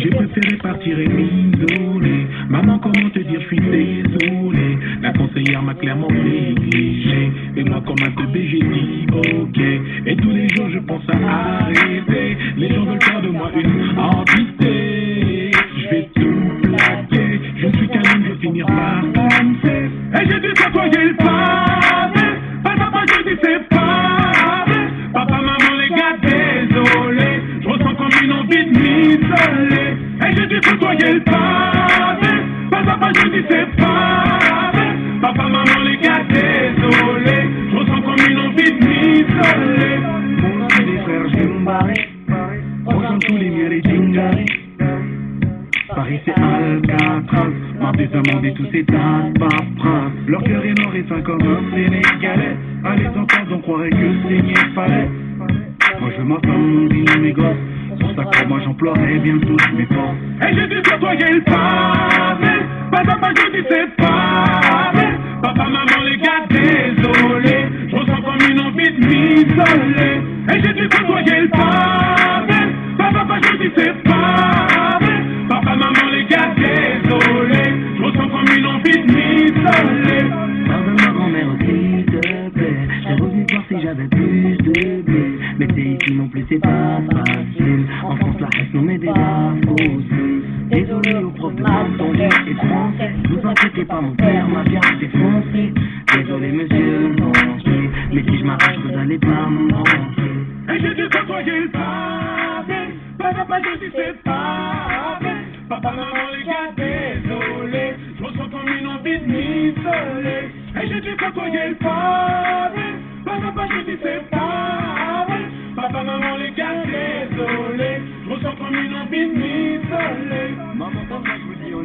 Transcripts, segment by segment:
J'ai préféré partir et m'isoler. Maman, comment te dire, je suis désolé. La conseillère m'a clairement négligé. Et moi, comme un teubé, j'ai dit ok. Et tous les jours, je pense à arrêter. Les gens veulent faire de moi une entité. Je vais tout plaquer. Je suis qu'un homme, je finir par danser. Et j'ai dû j'ai le pavé. Pas papa, j'ai dis c'est pavé. Papa, maman, les gars, désolé. Je ressens comme une envie de m'isoler. Et j'ai dû côtoyer le pavé. Pas à pas je dis c'est vrai. Papa, maman, les gars, désolé. Je ressens comme une envie de m'isoler. Mon ami des frères, je me barrer. Rejoins tous les miens, les djingaris. Paris c'est Alcatraz, marre des amendes tous ces paperasses. Leur cœur est noir et fin comme un sénégalais. À les entendre, on croirait que saigner fallait. Moi je m'attends, mes gosses. Moi j'emploierais bien toutes mes forces. Et j'ai dû côtoyer le pavé. À pas, je dis c'est pas vrai. Papa, maman, les gars, désolé. Je ressens comme une envie de m'isoler. Et j'ai dû côtoyer le pavé. À pas, je dis c'est pas vrai. Papa, maman, les gars, désolé. Je ressens comme une envie de m'isoler. Pardonne ma grand-mère s'il te plaît. J'ai revenu voir si j'avais plus de blé. Mais t'es ici non plus, c'est pas facile. En France, la reste met des baffes aussi. Désolé aux profs de d'anglais et français. Vous inquiétez pas, mon père m'a bien défoncé. Désolé, monsieur. Mais si je m'arrache, vous allez pas me. Et j'ai dû côtoyer le pavé. Pas à pas, je pas vrai. Papa, maman, les gars, désolé. Je ressens comme une envie de m'isoler. Et j'ai dû côtoyer le pavé. Pas à pas, je dis c'est Maman, papa, je vous dis, on.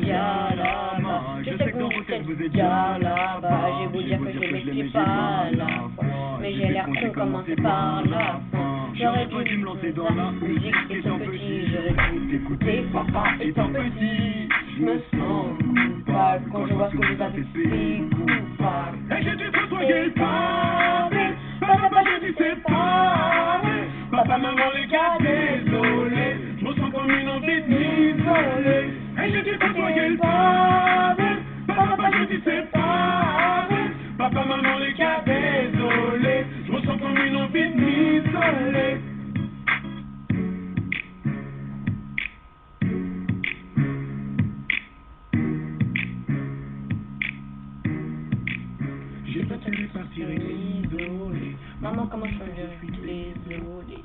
Je sais que dans vous êtes déjà là-bas. Vais vous dire que je m'explique pas la fin. Mais j'ai l'air con commencer par fin. J'aurais dû me lancer dans la musique étant petit. J'aurais dû écouter papa petit. Je me sens coupable quand je vois ce que vous avez fait coupable. Et j'ai dû côtoyer J'ai pas pu partir et m'isoler. Maman, comment je peux lui désolé